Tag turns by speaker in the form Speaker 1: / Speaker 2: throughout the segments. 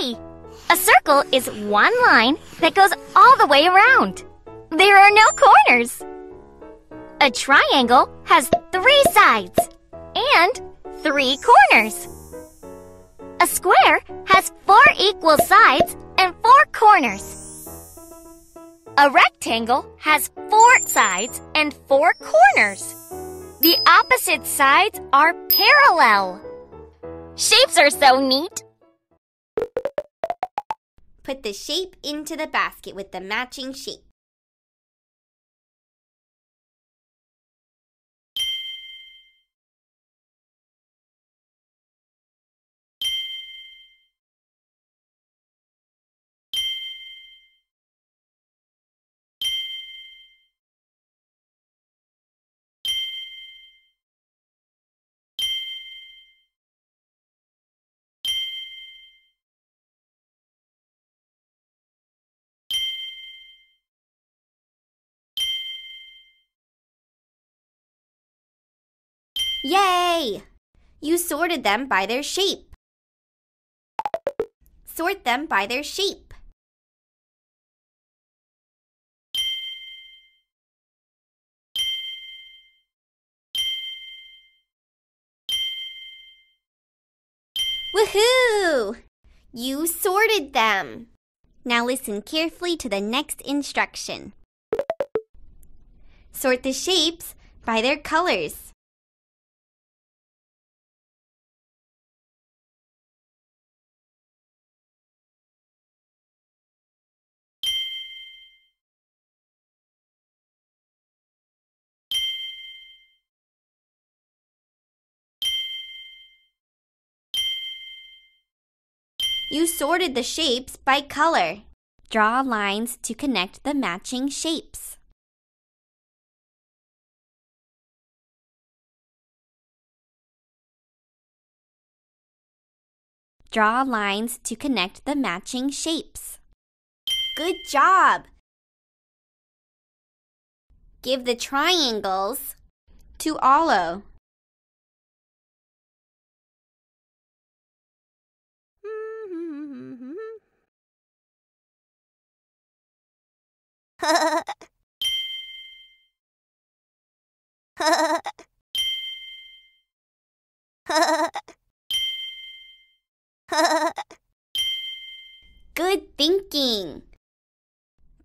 Speaker 1: A circle is one line that goes all the way around. There are no corners. A triangle has three sides and three corners. A square has four equal sides and four corners. A rectangle has four sides and four corners. The opposite sides are parallel. Shapes are so neat.
Speaker 2: Put the shape into the basket with the matching shape. Yay! You sorted them by their shape. Sort them by their shape. Woohoo! You sorted them. Now listen carefully to the next instruction. Sort the shapes by their colors. You sorted the shapes by color. Draw lines to connect the matching shapes. Draw lines to connect the matching shapes. Good job! Give the triangles to Ollo. Good thinking.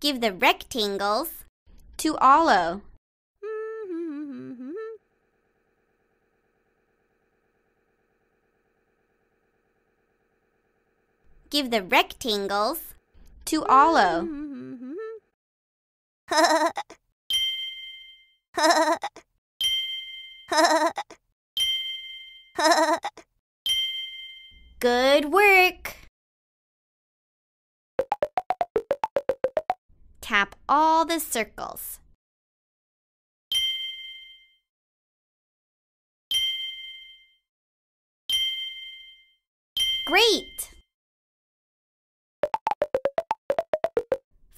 Speaker 2: Give the rectangles to Ollo. Give the rectangles to Ollo. Good work! Tap all the circles. Great!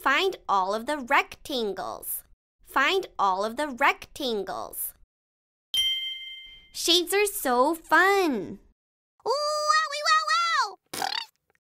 Speaker 2: Find all of the rectangles. Find all of the rectangles. Shades are so fun. Ooh!